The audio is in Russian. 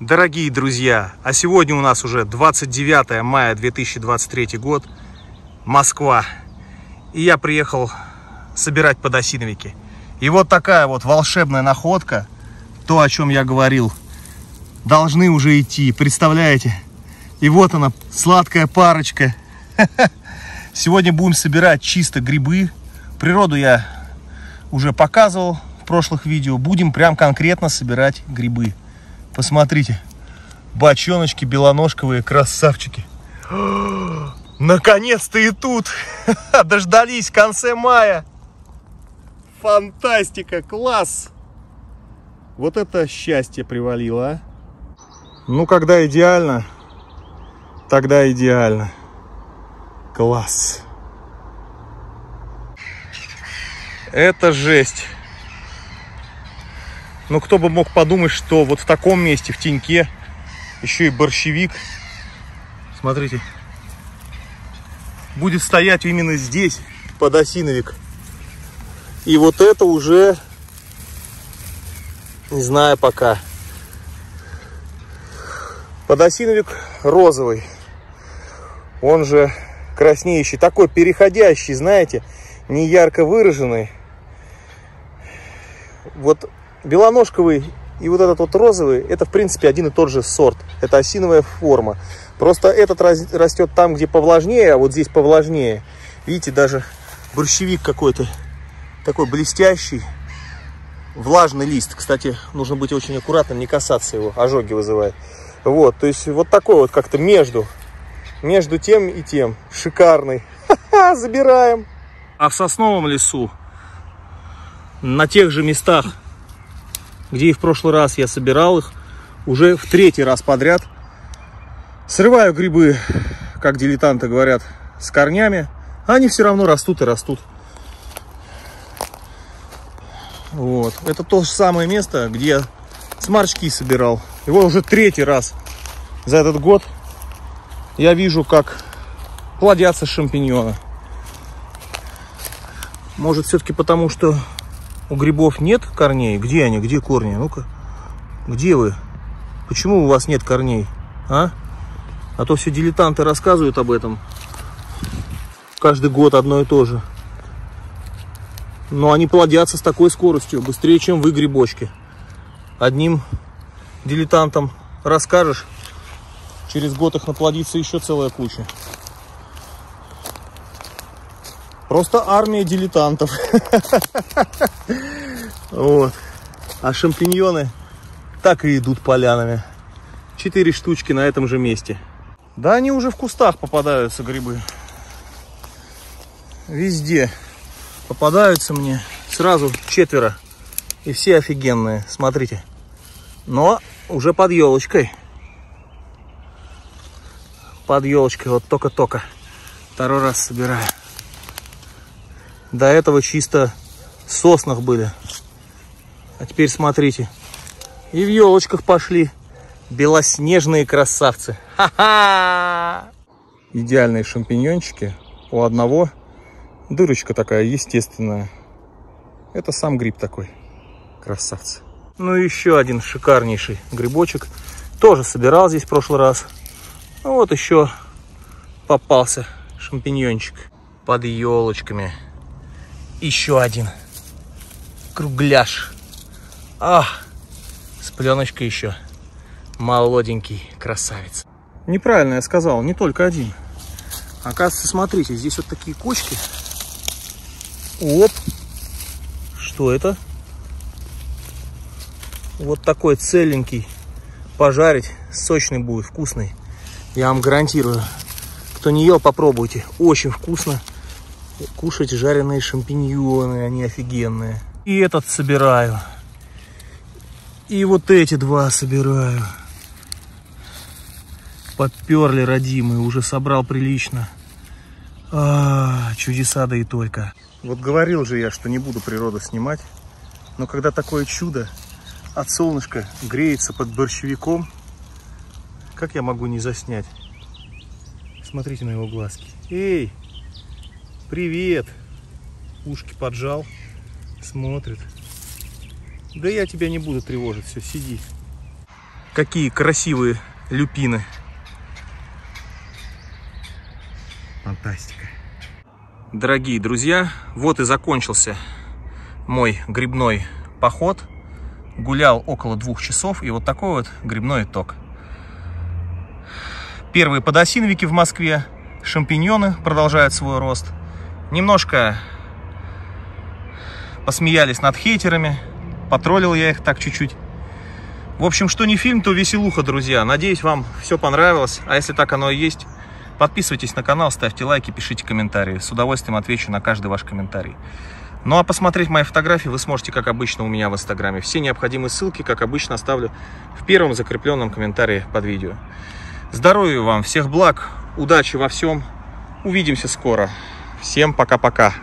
Дорогие друзья, а сегодня у нас уже 29 мая 2023 год, Москва. И я приехал собирать подосиновики. И вот такая вот волшебная находка, то, о чем я говорил, должны уже идти, представляете? И вот она, сладкая парочка. Сегодня будем собирать чисто грибы. Природу я уже показывал в прошлых видео. Будем прям конкретно собирать грибы. Посмотрите, бочоночки белоножковые, красавчики. Наконец-то и тут дождались в конце мая. Фантастика, класс! Вот это счастье привалило, а? Ну, когда идеально, тогда идеально. Класс. Это жесть. Ну, кто бы мог подумать, что вот в таком месте, в теньке, еще и борщевик, смотрите, будет стоять именно здесь подосиновик. И вот это уже, не знаю пока, подосиновик розовый, он же краснеющий, такой переходящий, знаете, не ярко выраженный. Вот белоножковый и вот этот вот розовый, это в принципе один и тот же сорт. Это осиновая форма. Просто этот растет там, где повлажнее, а вот здесь повлажнее. Видите, даже борщевик какой-то такой блестящий. Влажный лист. Кстати, нужно быть очень аккуратным, не касаться его, ожоги вызывает. Вот, то есть вот такой вот как-то между. Между тем и тем. Шикарный. Ха-ха, забираем. А в сосновом лесу, на тех же местах, где и в прошлый раз я собирал их, уже в третий раз подряд срываю грибы, как дилетанты говорят, с корнями. Они все равно растут и растут. Вот. Это то же самое место, где я сморчки собирал. Его уже третий раз за этот год я вижу, как плодятся шампиньоны. Может, все-таки потому, что у грибов нет корней? Где они? Где корни? Ну-ка. Где вы? Почему у вас нет корней? А? А то все дилетанты рассказывают об этом. Каждый год одно и то же. Но они плодятся с такой скоростью, быстрее, чем вы грибочки. Одним дилетантам расскажешь, через год их наплодится еще целая куча. Просто армия дилетантов. Вот. А шампиньоны так и идут полянами. Четыре штучки на этом же месте. Да они уже в кустах попадаются, грибы. Везде попадаются мне сразу четверо. И все офигенные, смотрите. Но уже под елочкой. Под елочкой, вот только-только. Второй раз собираю. До этого чисто в соснах были. А теперь смотрите. И в елочках пошли. Белоснежные красавцы. Ха-ха! Идеальные шампиньончики. У одного Дырочка такая естественная. Это сам гриб такой. Красавцы. Ну и еще один шикарнейший грибочек. Тоже собирал здесь в прошлый раз. Ну вот еще попался шампиньончик под елочками. Еще один кругляш. А, с пленочкой еще. Молоденький красавец. Неправильно я сказал, не только один. Оказывается, смотрите, здесь вот такие кочки Оп. Что это? Вот такой целенький. Пожарить сочный будет, вкусный. Я вам гарантирую. Кто не ел, попробуйте. Очень вкусно. Кушать жареные шампиньоны, они офигенные. И этот собираю. И вот эти два собираю. Подперли родимые, уже собрал прилично. А, чудеса да и только. Вот говорил же я, что не буду природу снимать. Но когда такое чудо от солнышка греется под борщевиком, как я могу не заснять? Смотрите на его глазки. Эй, привет! Ушки поджал, смотрит. Да я тебя не буду тревожить, все, сиди. Какие красивые люпины. Фантастика. Дорогие друзья, вот и закончился мой грибной поход. Гулял около двух часов, и вот такой вот грибной итог. Первые подосиновики в Москве, шампиньоны продолжают свой рост. Немножко посмеялись над хейтерами, потроллил я их так чуть-чуть. В общем, что не фильм, то веселуха, друзья. Надеюсь, вам все понравилось. А если так оно и есть, подписывайтесь на канал, ставьте лайки, пишите комментарии. С удовольствием отвечу на каждый ваш комментарий. Ну а посмотреть мои фотографии вы сможете, как обычно, у меня в инстаграме. Все необходимые ссылки, как обычно, оставлю в первом закрепленном комментарии под видео. Здоровья вам, всех благ, удачи во всем. Увидимся скоро. Всем пока-пока.